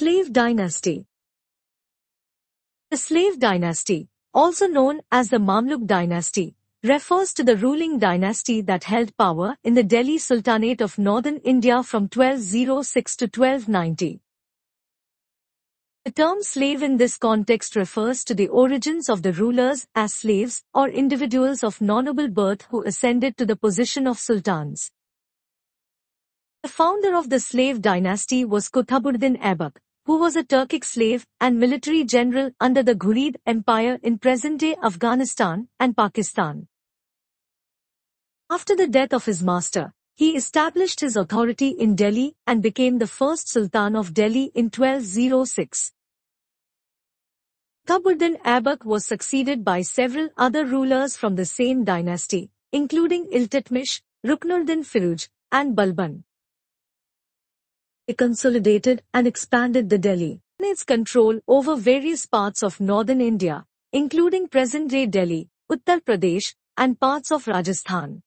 Slave Dynasty The slave dynasty, also known as the Mamluk dynasty, refers to the ruling dynasty that held power in the Delhi Sultanate of northern India from 1206 to 1290. The term slave in this context refers to the origins of the rulers as slaves or individuals of non-noble birth who ascended to the position of sultans. The founder of the slave dynasty was Qutbuddin Aibak, who was a Turkic slave and military general under the Ghurid Empire in present-day Afghanistan and Pakistan. After the death of his master, he established his authority in Delhi and became the first Sultan of Delhi in 1206. Qutbuddin Aibak was succeeded by several other rulers from the same dynasty, including Iltutmish, Ruknuddin Firuz, and Balban. He consolidated and expanded the Delhi, in its control over various parts of northern India, including present-day Delhi, Uttar Pradesh, and parts of Rajasthan.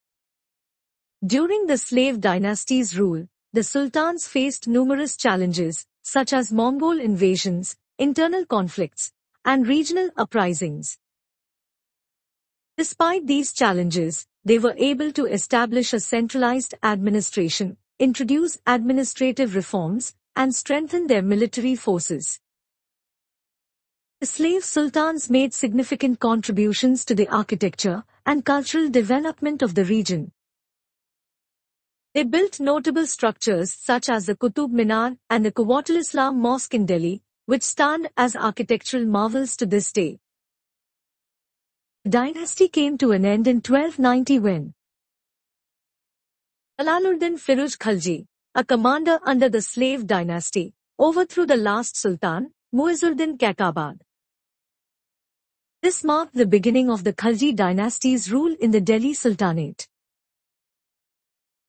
During the slave dynasty's rule, the sultans faced numerous challenges, such as Mongol invasions, internal conflicts, and regional uprisings. Despite these challenges, they were able to establish a centralized administration, introduce administrative reforms, and strengthen their military forces. Slave sultans made significant contributions to the architecture and cultural development of the region. They built notable structures such as the Qutub Minar and the Quwwatul Islam Mosque in Delhi, which stand as architectural marvels to this day. Dynasty came to an end in 1290 when Jalaluddin Firuz Khalji, a commander under the slave dynasty, overthrew the last sultan, Muizzuddin Kaikabad. This marked the beginning of the Khalji dynasty's rule in the Delhi Sultanate.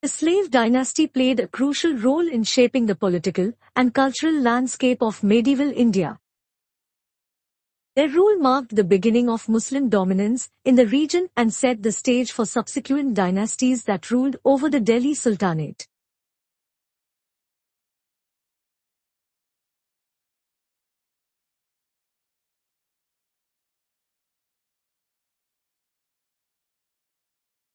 The slave dynasty played a crucial role in shaping the political and cultural landscape of medieval India. Their rule marked the beginning of Muslim dominance in the region and set the stage for subsequent dynasties that ruled over the Delhi Sultanate.